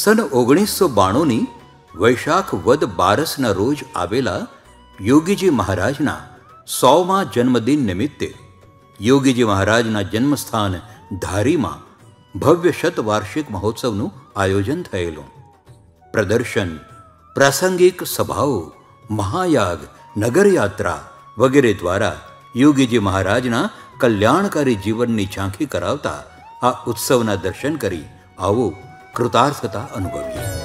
સન ઓગણીસો બાણુંની વૈશાખ વદ બારસના રોજ આવેલા યોગીજી મહારાજના સોમાં જન્મદિન નિમિત્તે યોગીજી મહારાજના જન્મસ્થાન ધારીમાં ભવ્ય શતવાર્ષિક મહોત્સવનું આયોજન થયેલું પ્રદર્શન પ્રાસંગિક સભાઓ મહાયાગ નગરયાત્રા વગેરે દ્વારા યોગીજી મહારાજના કલ્યાણકારી જીવનની ઝાંખી કરાવતા આ ઉત્સવના દર્શન કરી આવો कृतार्थता अनुभवी